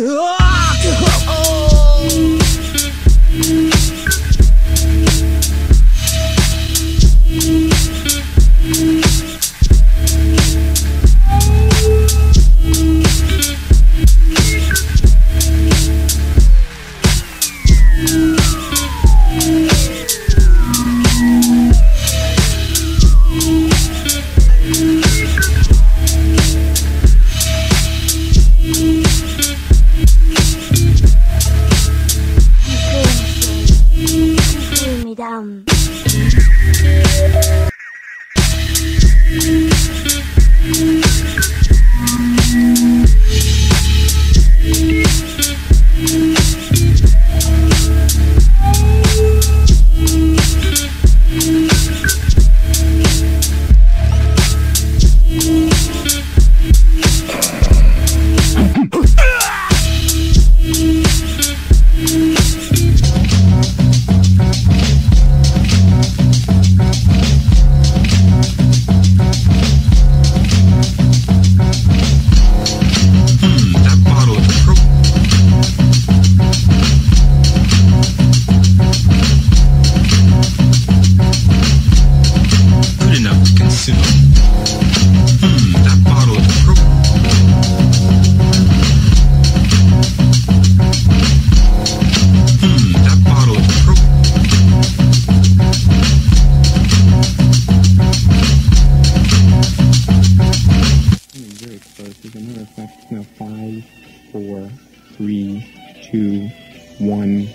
Ah! down. Now five, four, three, two, one.